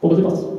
覚えます。